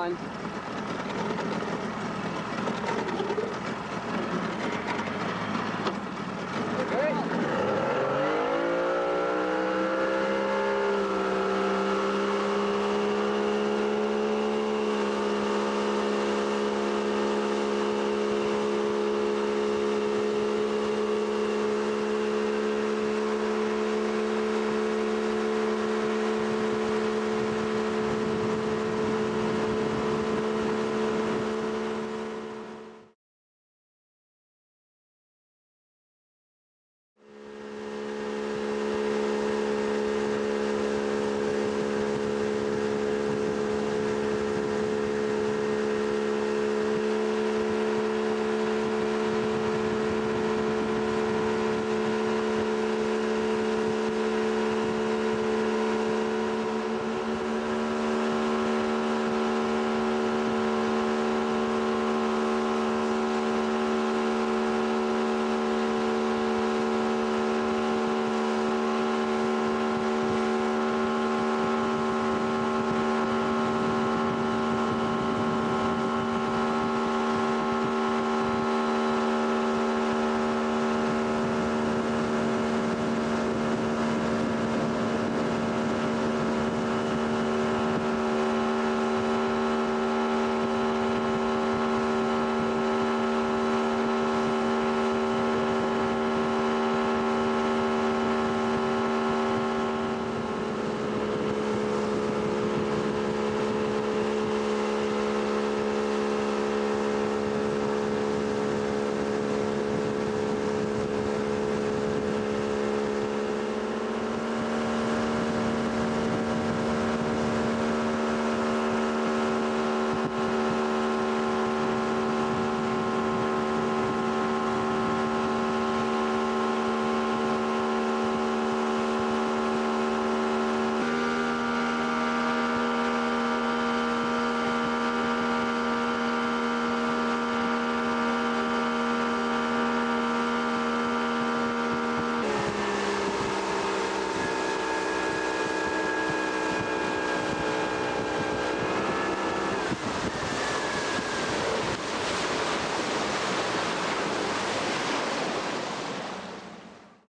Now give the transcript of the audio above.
on.